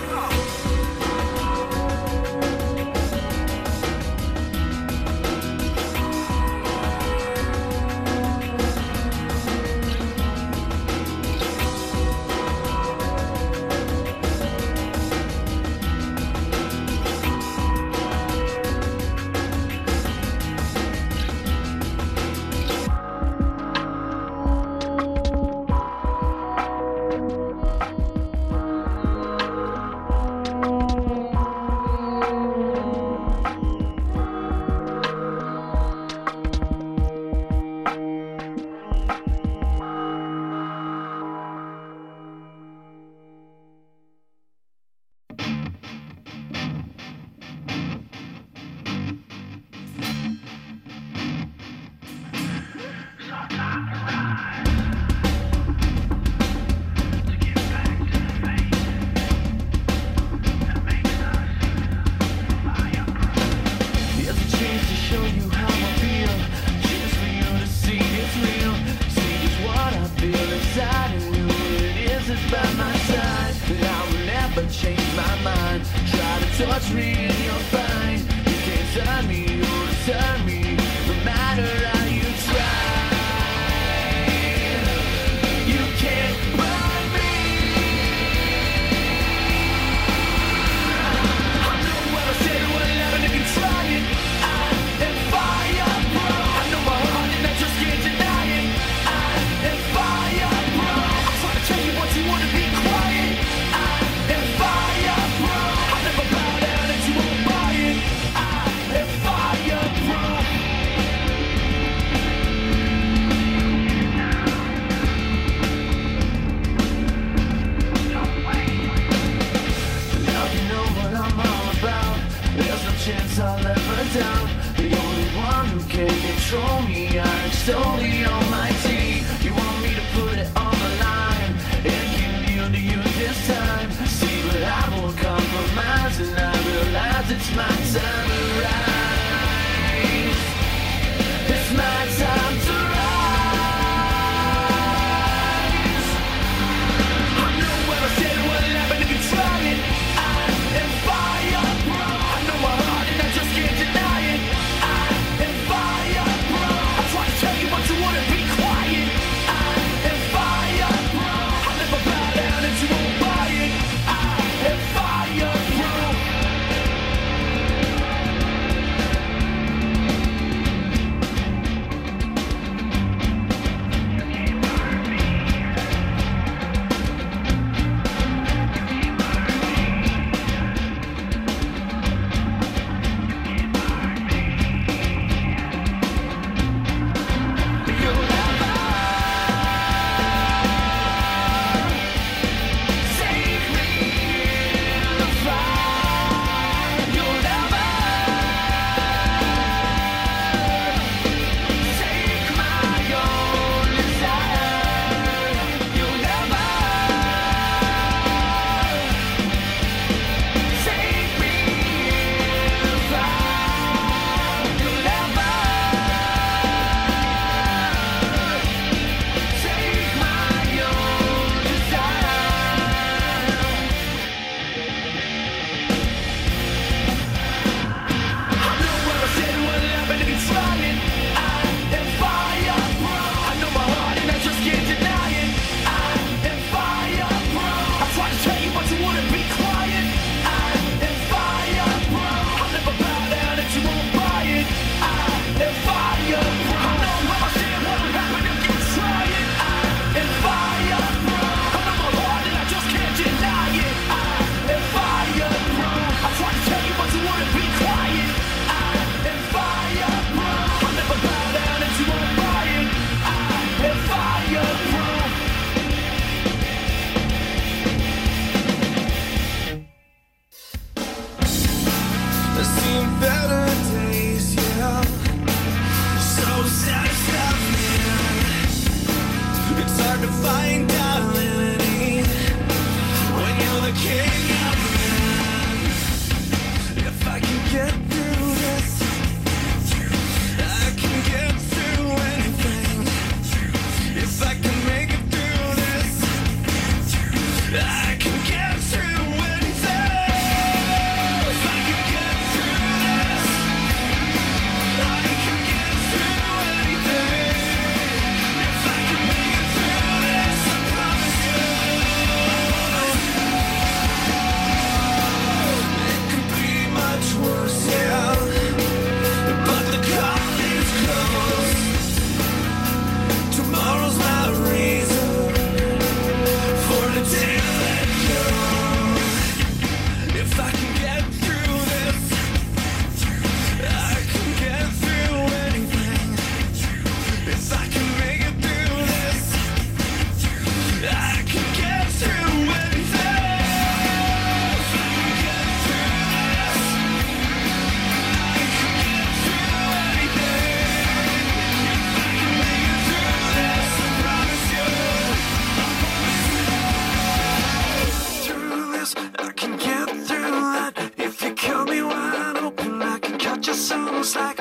Let's go. touch me, you're fine. You can't tie me or tie. control me, I'm still the almighty You want me to put it on the line And give you to you this time? See, but I won't compromise And I realize it's my time. almost like